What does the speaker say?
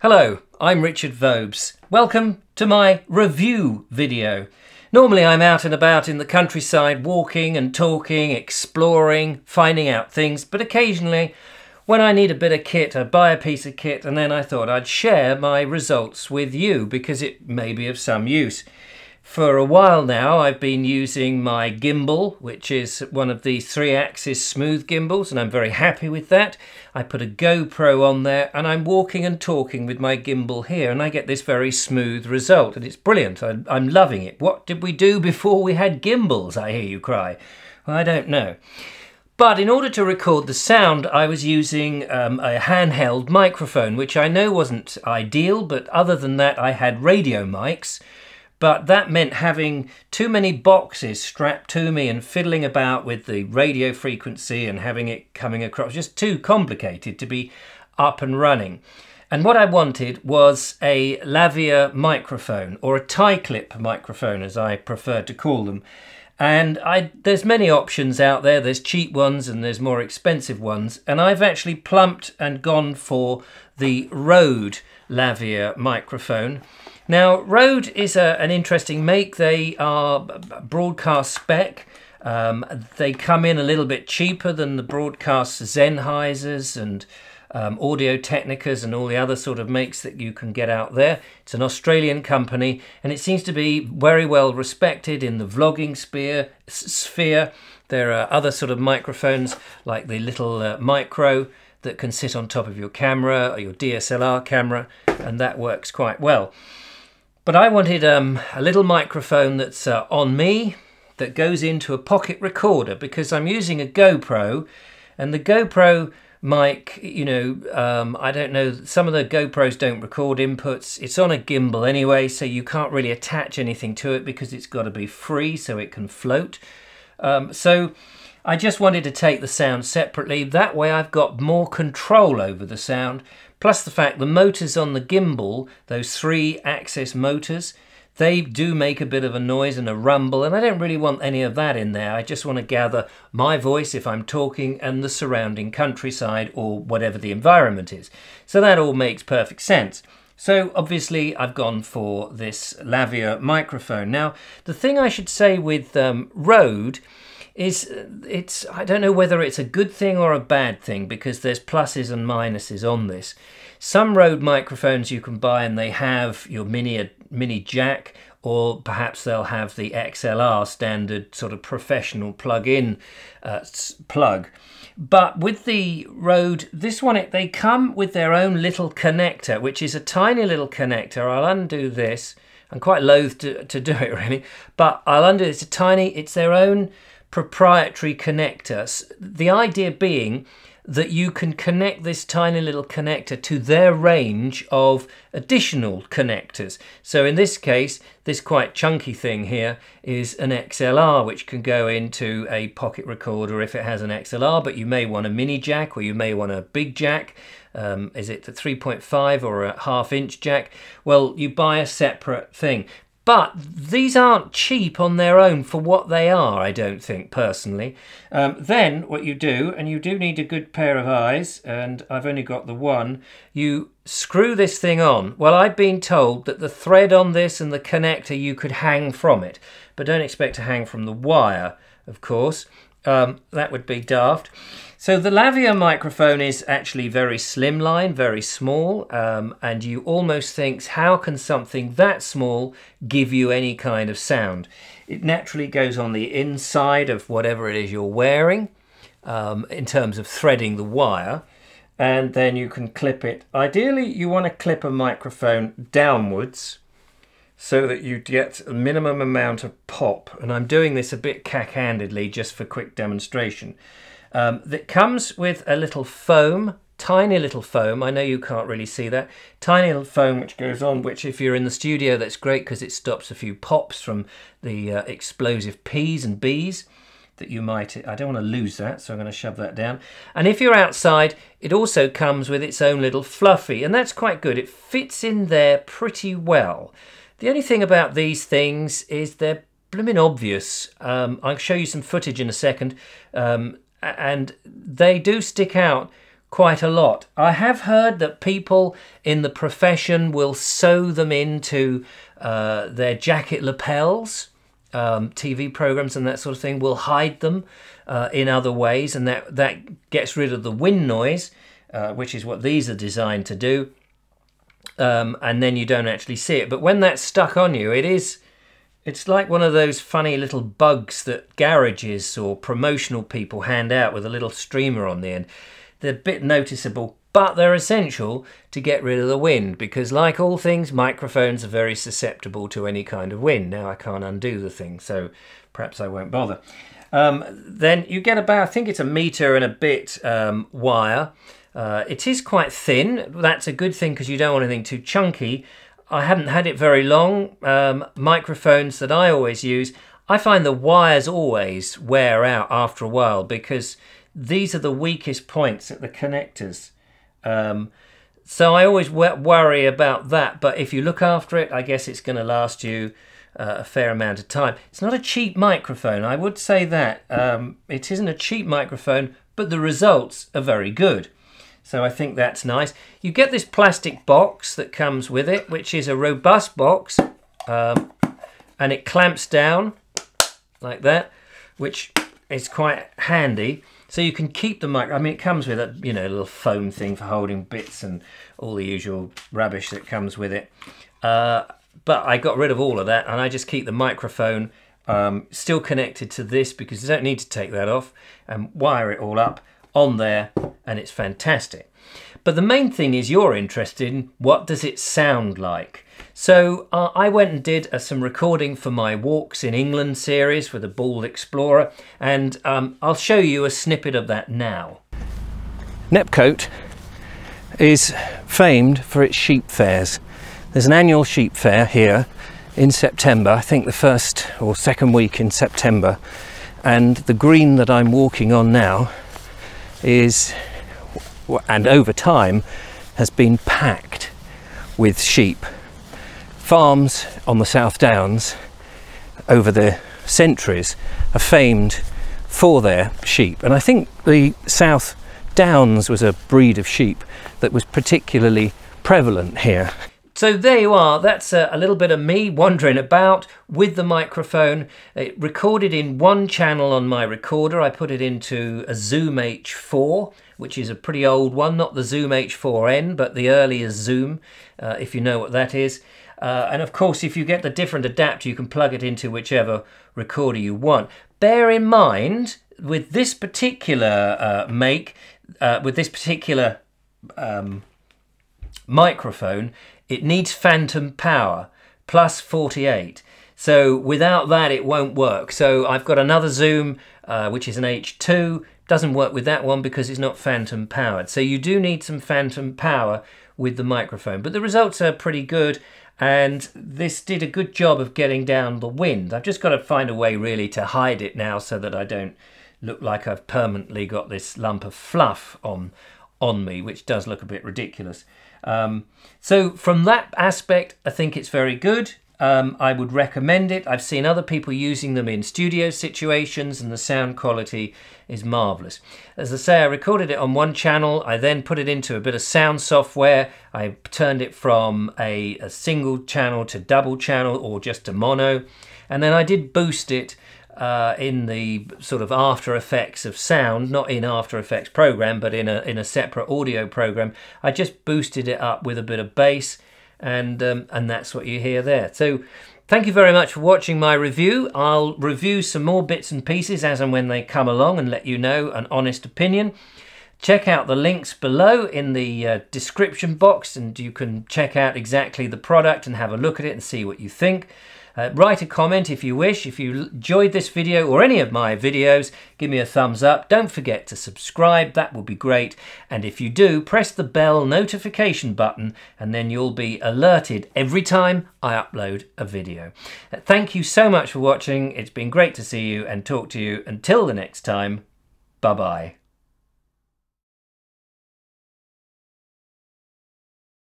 Hello, I'm Richard Vobes. Welcome to my review video. Normally I'm out and about in the countryside walking and talking, exploring, finding out things, but occasionally when I need a bit of kit, I buy a piece of kit and then I thought I'd share my results with you because it may be of some use. For a while now, I've been using my gimbal, which is one of the three axis smooth gimbals, and I'm very happy with that. I put a GoPro on there and I'm walking and talking with my gimbal here, and I get this very smooth result, and it's brilliant. I, am loving it. What did we do before we had gimbals? I hear you cry. Well, I don't know. But in order to record the sound, I was using um, a handheld microphone, which I know wasn't ideal, but other than that, I had radio mics but that meant having too many boxes strapped to me and fiddling about with the radio frequency and having it coming across just too complicated to be up and running. And what I wanted was a lavalier microphone or a tie clip microphone as I prefer to call them. And I, there's many options out there. There's cheap ones and there's more expensive ones. And I've actually plumped and gone for the Rode lavalier microphone. Now, Rode is a, an interesting make. They are broadcast spec. Um, they come in a little bit cheaper than the broadcast Sennheisers and um, Audio Technicas and all the other sort of makes that you can get out there. It's an Australian company and it seems to be very well respected in the vlogging sphere. sphere. There are other sort of microphones like the little uh, micro that can sit on top of your camera or your DSLR camera and that works quite well. But I wanted um, a little microphone that's uh, on me that goes into a pocket recorder because I'm using a GoPro and the GoPro mic, you know, um, I don't know, some of the GoPros don't record inputs. It's on a gimbal anyway, so you can't really attach anything to it because it's got to be free so it can float. Um, so I just wanted to take the sound separately. That way I've got more control over the sound Plus the fact the motors on the gimbal, those three axis motors, they do make a bit of a noise and a rumble, and I don't really want any of that in there. I just want to gather my voice if I'm talking and the surrounding countryside or whatever the environment is. So that all makes perfect sense. So obviously I've gone for this lavalier microphone. Now, the thing I should say with um, Rode is it's I don't know whether it's a good thing or a bad thing because there's pluses and minuses on this. Some Rode microphones you can buy and they have your mini mini jack or perhaps they'll have the XLR standard sort of professional plug-in uh, plug. But with the Rode, this one, it, they come with their own little connector, which is a tiny little connector. I'll undo this. I'm quite loath to, to do it really, but I'll undo it. It's a tiny, it's their own proprietary connector. The idea being that you can connect this tiny little connector to their range of additional connectors. So in this case, this quite chunky thing here is an XLR, which can go into a pocket recorder if it has an XLR, but you may want a mini jack or you may want a big jack. Um, is it the 3.5 or a half inch jack? Well, you buy a separate thing. But these aren't cheap on their own for what they are, I don't think, personally. Um, then what you do, and you do need a good pair of eyes, and I've only got the one, you screw this thing on. Well, I've been told that the thread on this and the connector you could hang from it, but don't expect to hang from the wire, of course. Um, that would be daft. So the lavalier microphone is actually very slimline, very small, um, and you almost think, how can something that small give you any kind of sound? It naturally goes on the inside of whatever it is you're wearing um, in terms of threading the wire, and then you can clip it. Ideally, you want to clip a microphone downwards so that you get a minimum amount of pop. And I'm doing this a bit cack-handedly just for quick demonstration. Um, that comes with a little foam, tiny little foam. I know you can't really see that. Tiny little foam which goes on, which if you're in the studio, that's great because it stops a few pops from the uh, explosive P's and B's that you might, I don't want to lose that, so I'm going to shove that down. And if you're outside, it also comes with its own little fluffy, and that's quite good. It fits in there pretty well. The only thing about these things is they're blooming obvious. Um, I'll show you some footage in a second. Um, and they do stick out quite a lot. I have heard that people in the profession will sew them into uh, their jacket lapels. Um, TV programs and that sort of thing will hide them uh, in other ways, and that that gets rid of the wind noise, uh, which is what these are designed to do. Um, and then you don't actually see it. But when that's stuck on you, it is it's like one of those funny little bugs that garages or promotional people hand out with a little streamer on the end. They're a bit noticeable, but they're essential to get rid of the wind because, like all things, microphones are very susceptible to any kind of wind. Now I can't undo the thing, so perhaps I won't bother. Um, then you get about, I think it's a meter and a bit um, wire. Uh, it is quite thin. That's a good thing because you don't want anything too chunky. I haven't had it very long. Um, microphones that I always use, I find the wires always wear out after a while because these are the weakest points at the connectors. Um, so I always worry about that. But if you look after it, I guess it's going to last you uh, a fair amount of time. It's not a cheap microphone, I would say that. Um, it isn't a cheap microphone, but the results are very good. So I think that's nice. You get this plastic box that comes with it, which is a robust box, um, and it clamps down like that, which is quite handy. So you can keep the mic. I mean, it comes with a you know little foam thing for holding bits and all the usual rubbish that comes with it. Uh, but I got rid of all of that, and I just keep the microphone um, still connected to this because you don't need to take that off and wire it all up on there, and it's fantastic. But the main thing is you're interested in what does it sound like. So uh, I went and did uh, some recording for my Walks in England series with the Bald Explorer, and um, I'll show you a snippet of that now. Nepcote is famed for its sheep fairs. There's an annual sheep fair here in September, I think the first or second week in September, and the green that I'm walking on now is, and over time, has been packed with sheep farms on the South Downs over the centuries are famed for their sheep. And I think the South Downs was a breed of sheep that was particularly prevalent here. So there you are, that's a, a, little bit of me wandering about with the microphone. It recorded in one channel on my recorder. I put it into a Zoom H4, which is a pretty old one, not the Zoom H4n, but the earlier Zoom, uh, if you know what that is. Uh, and of course, if you get the different adapter, you can plug it into whichever recorder you want. Bear in mind, with this particular uh, make, uh, with this particular um, microphone, it needs phantom power, plus 48. So without that, it won't work. So I've got another Zoom, uh, which is an H2, doesn't work with that one because it's not phantom powered. So you do need some phantom power with the microphone, but the results are pretty good and this did a good job of getting down the wind. I've just got to find a way really to hide it now so that I don't look like I've permanently got this lump of fluff on on me, which does look a bit ridiculous. Um, so from that aspect, I think it's very good. Um, I would recommend it. I've seen other people using them in studio situations and the sound quality is marvelous. As I say, I recorded it on one channel. I then put it into a bit of sound software. I turned it from a, a single channel to double channel or just to mono. And then I did boost it uh, in the sort of After Effects of sound, not in After Effects program, but in a, in a separate audio program. I just boosted it up with a bit of bass and um, and that's what you hear there. So thank you very much for watching my review. I'll review some more bits and pieces as and when they come along and let you know an honest opinion. Check out the links below in the uh, description box and you can check out exactly the product and have a look at it and see what you think. Uh, write a comment if you wish. If you enjoyed this video or any of my videos, give me a thumbs up. Don't forget to subscribe, that would be great. And if you do, press the bell notification button and then you'll be alerted every time I upload a video. Uh, thank you so much for watching. It's been great to see you and talk to you. Until the next time, bye-bye.